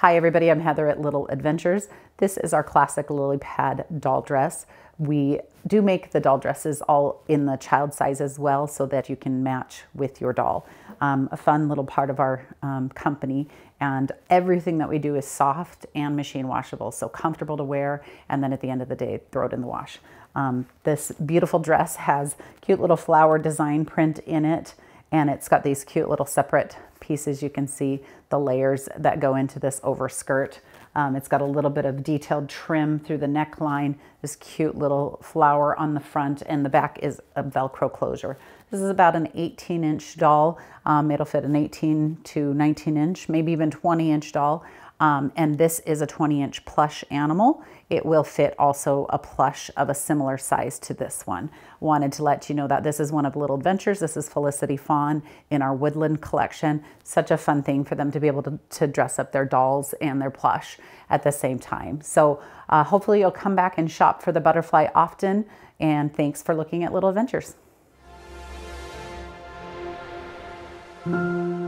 Hi everybody, I'm Heather at Little Adventures. This is our classic lily pad doll dress. We do make the doll dresses all in the child size as well so that you can match with your doll. Um, a fun little part of our um, company and everything that we do is soft and machine washable, so comfortable to wear and then at the end of the day throw it in the wash. Um, this beautiful dress has cute little flower design print in it and it's got these cute little separate pieces. You can see the layers that go into this overskirt. Um, it's got a little bit of detailed trim through the neckline, this cute little flower on the front, and the back is a Velcro closure. This is about an 18 inch doll. Um, it'll fit an 18 to 19 inch, maybe even 20 inch doll. Um, and this is a 20 inch plush animal. It will fit also a plush of a similar size to this one. Wanted to let you know that this is one of Little Adventures. This is Felicity Fawn in our Woodland collection. Such a fun thing for them to be able to, to dress up their dolls and their plush at the same time. So uh, hopefully you'll come back and shop for the butterfly often. And thanks for looking at Little Adventures. Música